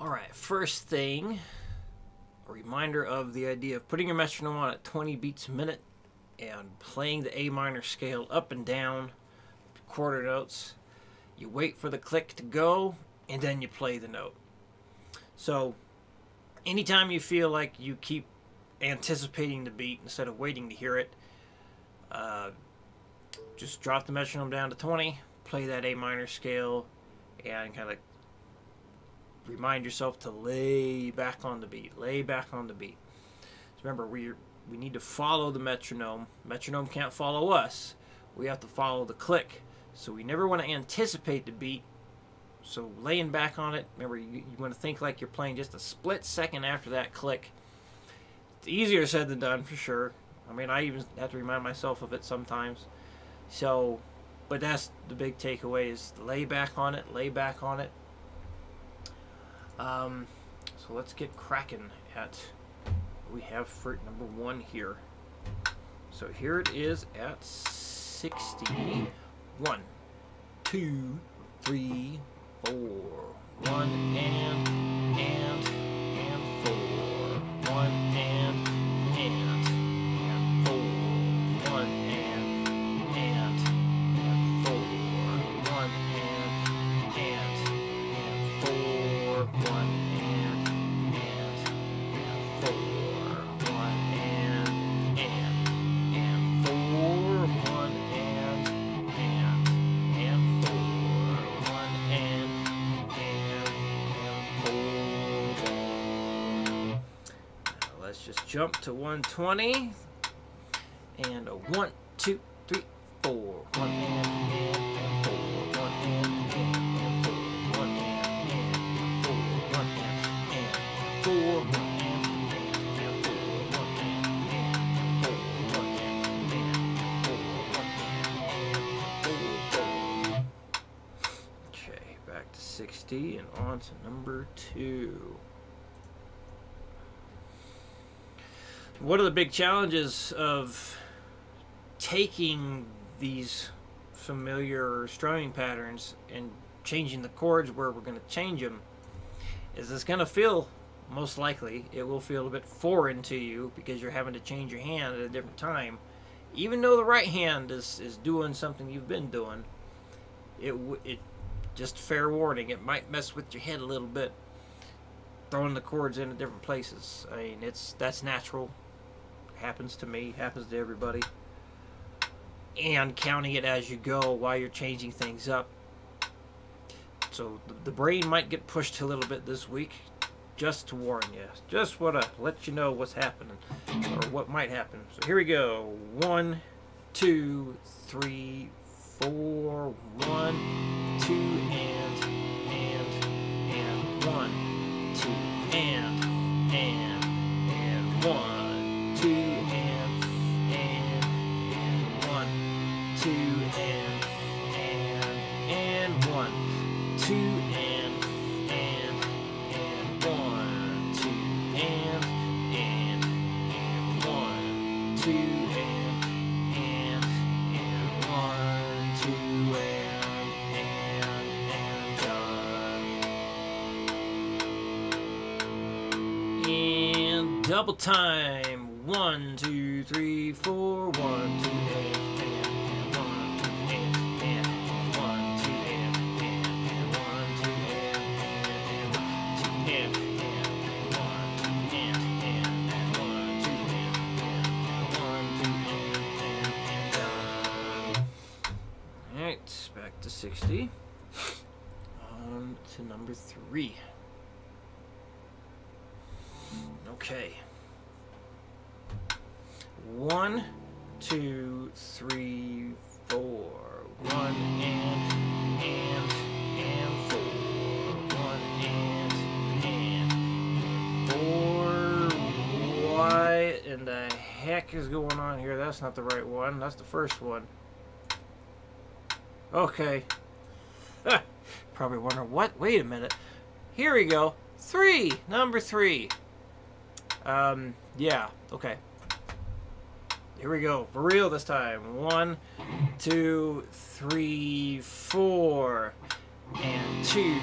All right, first thing, a reminder of the idea of putting your metronome on at 20 beats a minute and playing the A minor scale up and down, quarter notes. You wait for the click to go, and then you play the note. So, anytime you feel like you keep anticipating the beat instead of waiting to hear it, uh, just drop the metronome down to 20, play that A minor scale, and kind of remind yourself to lay back on the beat. Lay back on the beat. Remember, we we need to follow the metronome. Metronome can't follow us. We have to follow the click. So we never want to anticipate the beat. So laying back on it, remember, you, you want to think like you're playing just a split second after that click. It's easier said than done, for sure. I mean, I even have to remind myself of it sometimes. So, but that's the big takeaway is lay back on it, lay back on it. Um, so let's get cracking at we have for number one here. So here it is at 60. One, two, three, four. One and, and jump to 120. And a one, two, three, four. One and, and, four. One and, and, four. One and, and, four. One and, and, four. One and, and, four. One and, and four. One and, and, four. One and, and, four. Okay, back to 60 and on to number two. One of the big challenges of taking these familiar strumming patterns and changing the chords where we're going to change them is it's going to feel most likely it will feel a bit foreign to you because you're having to change your hand at a different time. Even though the right hand is, is doing something you've been doing it it just fair warning it might mess with your head a little bit throwing the chords into different places. I mean it's that's natural happens to me happens to everybody. And counting it as you go while you're changing things up. So the, brain might get pushed a little bit this week just to warn you just want to let you know what's happening or what might happen. So here we go. One two three four one two and and and one two and and and one two and and and done. And double time. One two three four. One two and 60 um, to number three. Okay. One, two, three, four. One and and and four. One and and four. Why? in the heck is going on here? That's not the right one. That's the first one. Okay. Probably wondering what? Wait a minute. Here we go. Three. Number three. Um, yeah. Okay. Here we go. For real this time. One, two, three, four. And two,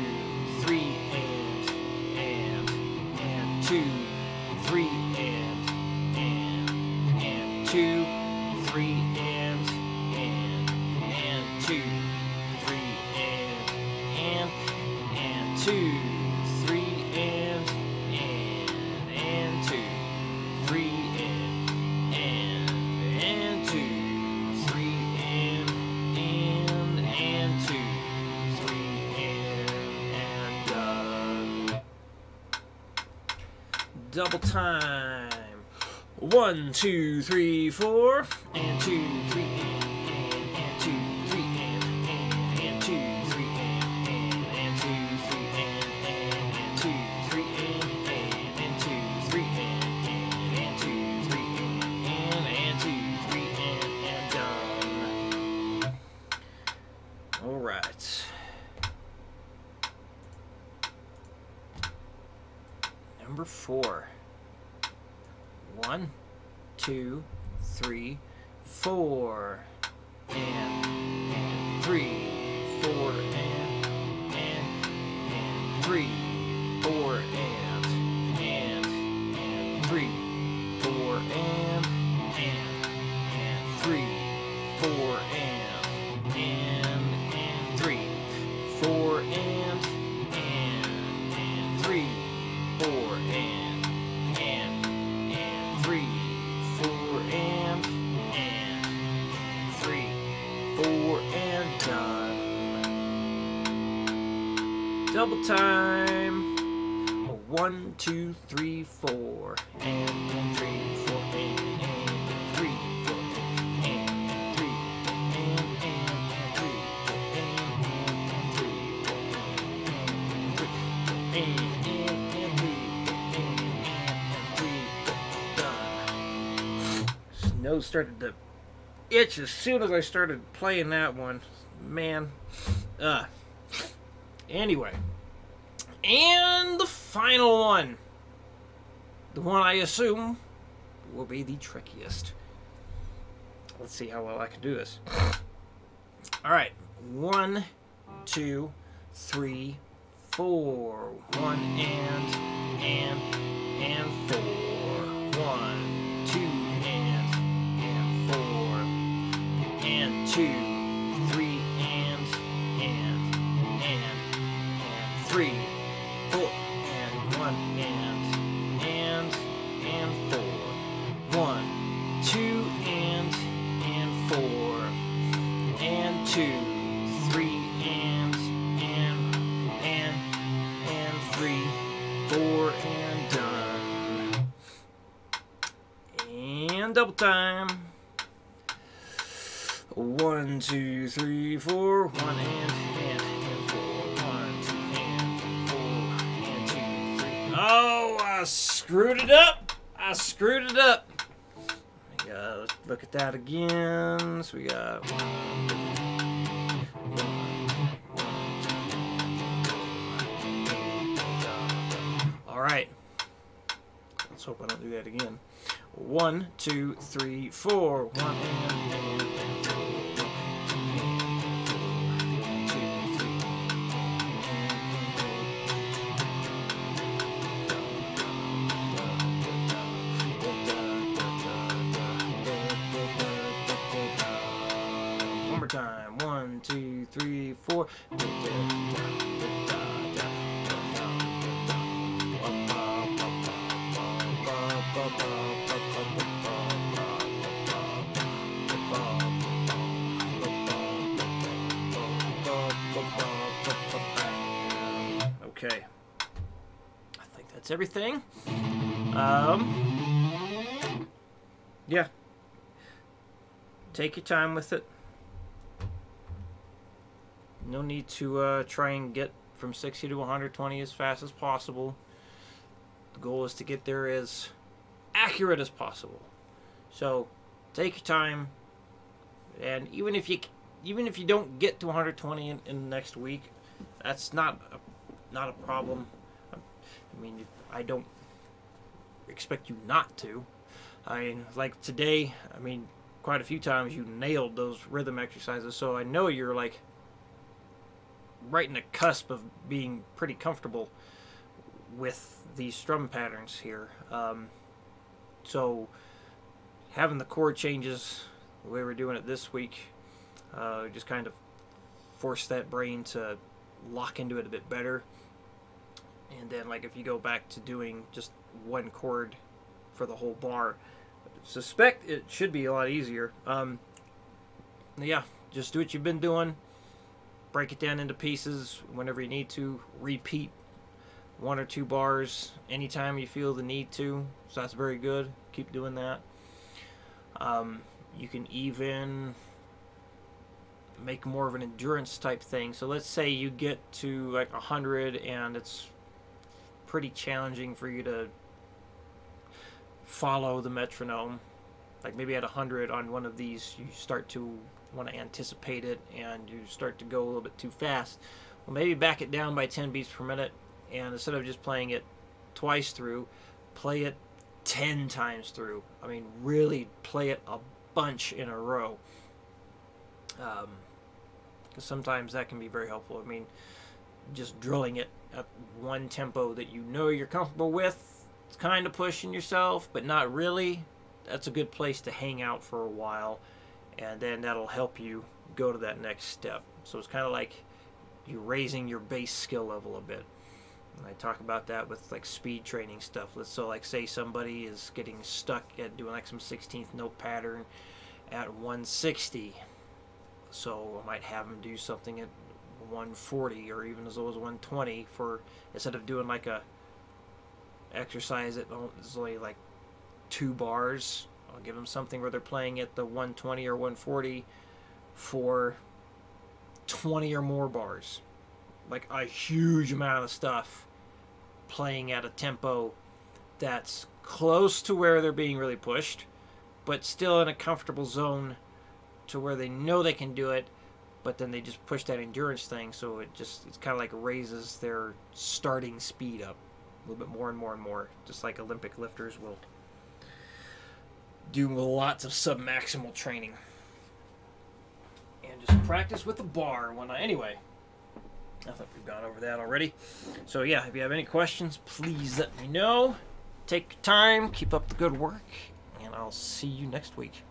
three, and, two, three, and, and, and two, three, and, and, and two, two, three, and, and, and two, three, and, and, and two, three, and, and, and two, three, and, and done. Double time. One, two, three, four, and two, three, All right. Number four. One, two, three, four, and and three, four, and Double time. One, two, three, four, and, three, four, and, and, three, four, and, three, and, and, three, four, and, three, four, and, three, and, and, three, and, and, three, done. Nose started to itch as soon as I started playing that one. Man. Uh. Anyway. And the final one. The one I assume will be the trickiest. Let's see how well I can do this. Alright. One, two, three, four. One and, and, and four. Two, three, and, and, and, and three, four, and done. And double time. One, two, three, four. One and and and four. One, two, and four, and two, three. Oh, I screwed it up. I screwed it up. Got, let's look at that again. So we got one, right. Let's hope I don't do that again. One, two, three, four. One and, that's everything. Um. Yeah. Take your time with it. No need to uh, try and get from 60 to 120 as fast as possible. The goal is to get there as accurate as possible. So take your time, and even if you even if you don't get to 120 in, in the next week, that's not a, not a problem. I mean, I don't expect you not to. I mean, like today, I mean, quite a few times you nailed those rhythm exercises, so I know you're like right in the cusp of being pretty comfortable with these strum patterns here. Um, so having the chord changes the way we're doing it this week uh, just kind of force that brain to lock into it a bit better. And then like if you go back to doing just one chord for the whole bar, suspect it should be a lot easier. Um, yeah, just do what you've been doing. Break it down into pieces whenever you need to. Repeat one or two bars anytime you feel the need to. So that's very good. Keep doing that. Um, you can even make more of an endurance type thing. So let's say you get to like 100 and it's pretty challenging for you to follow the metronome. Like maybe at 100 on one of these, you start to want to anticipate it and you start to go a little bit too fast. Well, maybe back it down by 10 beats per minute and instead of just playing it twice through, play it 10 times through. I mean, really play it a bunch in a row. Um, because sometimes that can be very helpful. I mean, just drilling it at one tempo that you know you're comfortable with, it's kind of pushing yourself, but not really. That's a good place to hang out for a while, and then that'll help you go to that next step. So it's kind of like you're raising your base skill level a bit. And I talk about that with like speed training stuff. Let's so like say somebody is getting stuck at doing like some 16th note pattern at 160 so I might have them do something at 140 or even as low as 120 for instead of doing like a exercise that is only like two bars. I'll give them something where they're playing at the 120 or 140 for 20 or more bars. Like a huge amount of stuff playing at a tempo that's close to where they're being really pushed, but still in a comfortable zone to where they know they can do it, but then they just push that endurance thing, so it just it's kind of like raises their starting speed up a little bit more and more and more, just like Olympic lifters will do lots of submaximal training and just practice with the bar when I anyway. I think we've gone over that already. So yeah, if you have any questions, please let me know. Take your time, keep up the good work, and I'll see you next week.